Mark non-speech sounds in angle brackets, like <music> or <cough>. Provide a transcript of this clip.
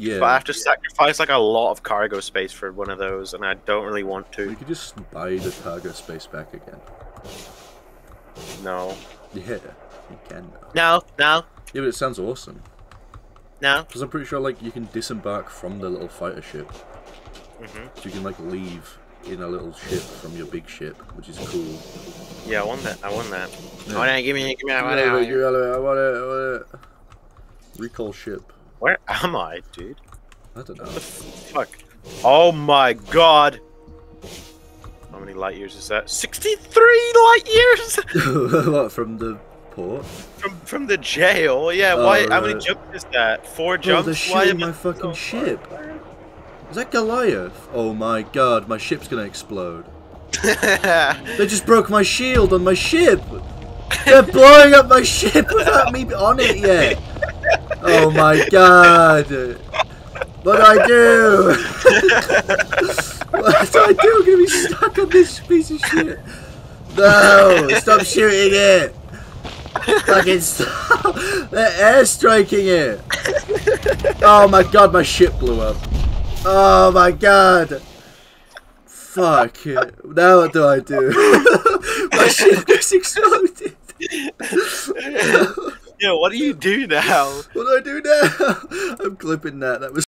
Yeah. But I have to sacrifice like a lot of cargo space for one of those, and I don't really want to. You could just buy the cargo space back again. No. Yeah, you can. No, no, Yeah, but it sounds awesome. no. Because I'm pretty sure like you can disembark from the little fighter ship. Mhm. So you can like leave in a little ship from your big ship, which is cool. Yeah, I want that. I want that. Yeah. Oh, no, give me, give me, I want Yeah, it. yeah, I want it, I want it. Recall ship. Where am I, dude? I don't know. What the fuck? Oh my god! How many light years is that? 63 light years <laughs> <laughs> what, from the port? from from the jail. Yeah, Oh, why? How many right. jumps is that? Four Bro, jumps. they're Why shooting am I my fucking so ship. Is that Goliath? Oh my god, my ship's gonna explode. <laughs> They just broke my shield on my ship! They're blowing up my ship without me on it yet! Oh my god! What do I do? what do I do? I'm gonna be stuck on this piece of shit! No! Stop shooting it! Fucking stop! They're airstriking it! Oh my god, my ship blew up! Oh my god! Fuck. Now what do I do? <laughs> My ship just exploded. What do you do now? What do I do now? <laughs> I'm clipping that. That was